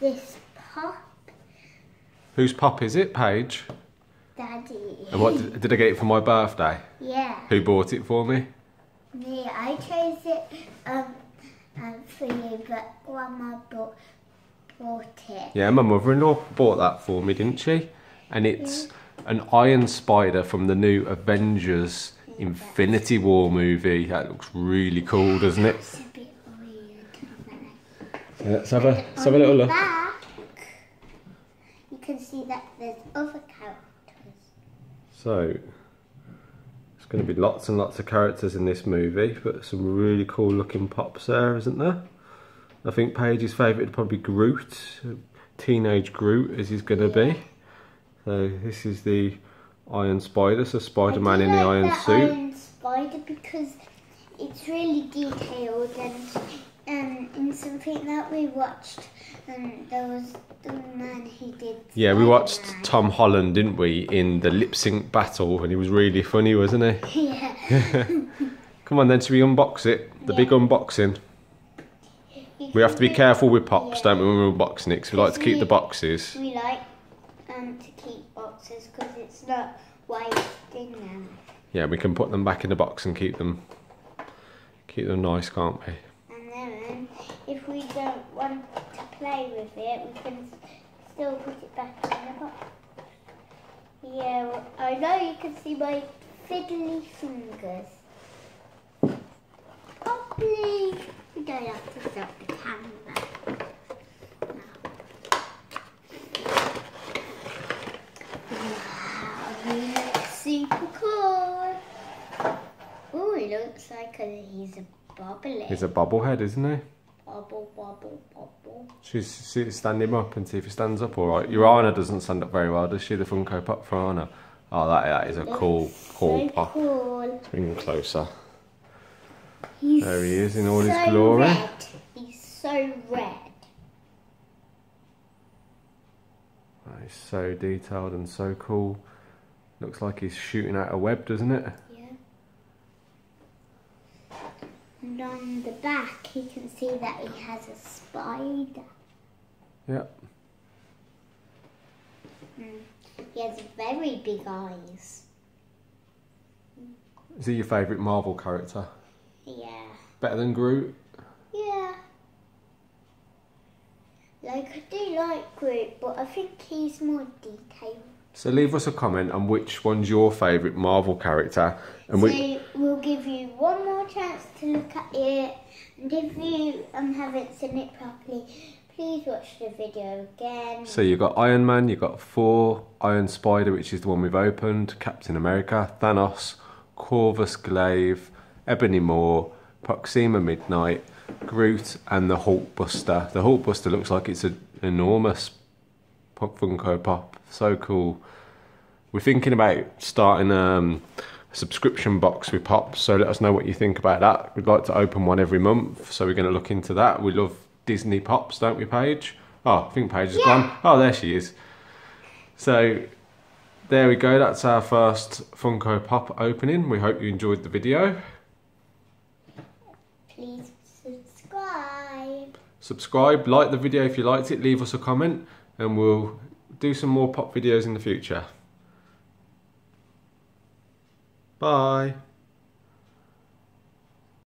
this pop, Whose pop is it, Paige? Daddy. And what did, did I get it for my birthday? Yeah. Who bought it for me? Me, I chose it um, um for you, but Grandma bought, bought it. Yeah, my mother-in-law bought that for me, didn't she? And it's an Iron Spider from the new Avengers Infinity War movie. That looks really cool, doesn't it? It's a bit weird. Yeah, let's have a let's have a little look. Back, you can see that there's other characters. So, it's going to be lots and lots of characters in this movie, but some really cool looking pops there, isn't there? I think Paige's favourite would probably be Groot, teenage Groot as he's going to be. So this is the Iron Spider, so Spider-Man in the like Iron that suit. Iron Spider because it's really detailed and and in something that we watched, and there was the man who did. Yeah, we watched Spider-Man. Tom Holland, didn't we, in the lip sync battle, and he was really funny, wasn't he? yeah. Come on then, should we unbox it? The big unboxing. We have to be careful with pops, Yeah. don't we, when we're unboxing it, because we like to keep the boxes. We like um to keep boxes because it's not wasting them. Yeah, we can put them back in the box and keep them keep them nice, can't we? If we don't want to play with it, we can still put it back in the box. Yeah, I know you can see my fiddly fingers. Oh. We don't have to stop the camera. He super cool. It looks like a, he's a bubbly. He's a bobblehead, isn't he? Bubble, bubble, bubble. She's stand him up and see if he stands up all right. Your Anna doesn't stand up very well, does she? The Funko Pop for Anna. Oh, that, that is a cool, cool so pop. Cool. Bring him closer. He's There he is in all his glory. Red. He's so red. That is so detailed and so cool. Looks like he's shooting out a web, doesn't it? Yeah. And on the back, you can see that he has a spider. Yeah. Mm. He has very big eyes. Is he your favourite Marvel character? Yeah. Better than Groot? Yeah. Like, I do like Groot, but I think he's more detailed. So leave us a comment on which one's your favourite Marvel character and so which we'll give you one more chance to look at it, and if you um, haven't seen it properly, please watch the video again. So you've got Iron Man, you've got Thor, Iron Spider, which is the one we've opened, Captain America, Thanos, Corvus Glaive, Ebony Maw, Proxima Midnight, Groot, and the Hulkbuster. The Hulkbuster looks like it's an enormous pop Funko Pop. So cool. We're thinking about starting um, a subscription box with Pops, so let us know what you think about that. We'd like to open one every month, so we're going to look into that. We love Disney Pops, don't we, Paige? Oh, I think Paige has gone. Oh, there she is. So there we go. That's our first Funko Pop opening. We hope you enjoyed the video. Please subscribe. Subscribe, like the video if you liked it, leave us a comment, and we'll do some more pop videos in the future. Bye.